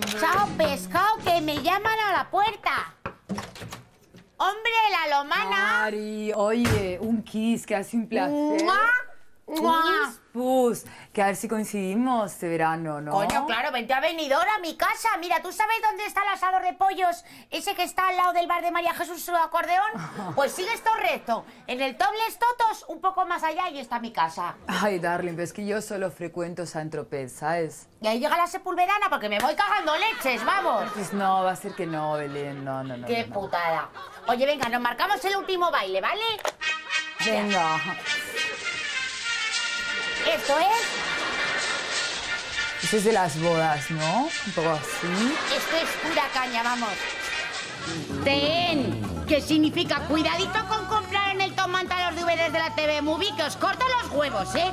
Chao, pescado, que me llaman a la puerta. Hombre, la lomana. Mari, oye, un kiss, que hace un placer. ¡Mua! ¡Mua! Pus, que a ver si coincidimos este verano, ¿no? Coño, claro, vente a Benidorm, a mi casa. Mira, ¿tú sabes dónde está el asador de pollos? Ese que está al lado del bar de María Jesús su acordeón. Pues sigue esto recto. En el Tobles Totos, un poco más allá, y está mi casa. Ay, darling, pero es que yo solo frecuento San Tropez, ¿sabes? Y ahí llega la sepulvedana porque me voy cagando leches, vamos. Pues no, va a ser que no, Belén, no, no, no. Qué no, no. putada. Oye, venga, nos marcamos el último baile, ¿vale? Venga. Esto es, Eso es de las bodas, ¿no? Un poco así. esto es pura caña, vamos. TEN, que significa cuidadito con comprar en el Tom Manta los DVDs de la TV Movie, que os corto los huevos, ¿eh?